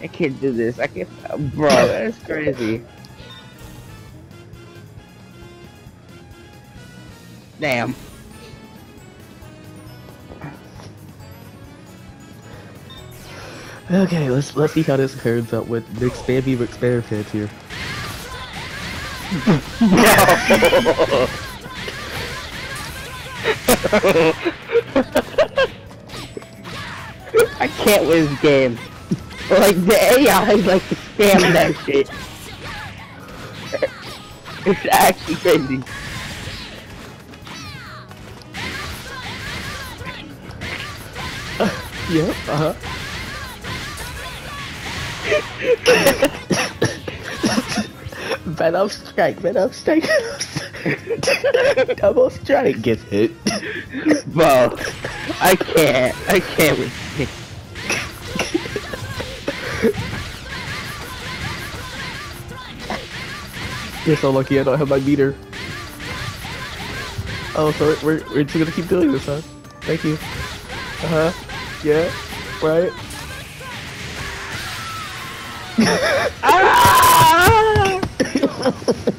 I can't do this. I can't. Bro, that's crazy. Damn. Okay, let's let's see how this turns out with Nick Spammy McSpamfans here. I can't win this game. Like the AI like to spam that shit. It's actually crazy. Yep, uh huh. Venom strike, Venom strike, double strike gets hit. Bro, I can't. I can't win this game. You're so lucky I don't have my meter. Oh, so we're, we're just gonna keep doing this, huh? Thank you. Uh huh. Yeah. Right. Ah!